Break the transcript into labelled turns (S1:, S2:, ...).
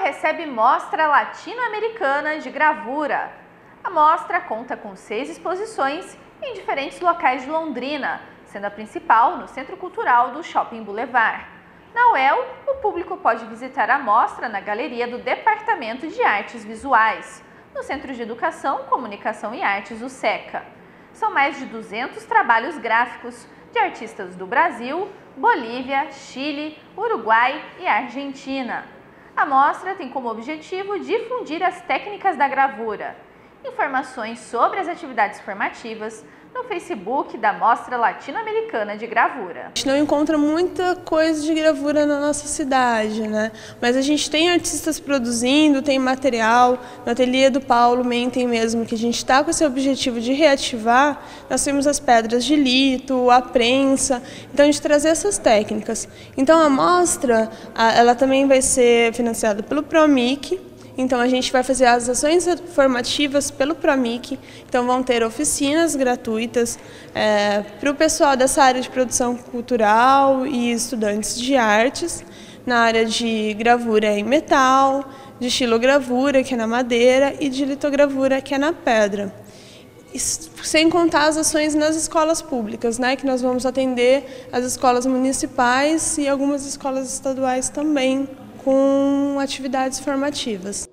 S1: recebe Mostra Latino-Americana de Gravura. A mostra conta com seis exposições em diferentes locais de Londrina, sendo a principal no Centro Cultural do Shopping Boulevard. Na UEL, o público pode visitar a mostra na galeria do Departamento de Artes Visuais, no Centro de Educação, Comunicação e Artes, o SECA. São mais de 200 trabalhos gráficos de artistas do Brasil, Bolívia, Chile, Uruguai e Argentina. A mostra tem como objetivo difundir as técnicas da gravura. Informações sobre as atividades formativas no Facebook da Mostra Latino-Americana de Gravura.
S2: A gente não encontra muita coisa de gravura na nossa cidade, né? Mas a gente tem artistas produzindo, tem material. No ateliê do Paulo Mentem mesmo, que a gente está com esse objetivo de reativar, nós temos as pedras de lito, a prensa, então a gente trazer essas técnicas. Então a mostra, ela também vai ser financiada pelo Promic, então a gente vai fazer as ações formativas pelo Promic, então vão ter oficinas gratuitas é, para o pessoal dessa área de produção cultural e estudantes de artes, na área de gravura em metal, de estilogravura, que é na madeira, e de litogravura, que é na pedra. Sem contar as ações nas escolas públicas, né, que nós vamos atender as escolas municipais e algumas escolas estaduais também com atividades formativas.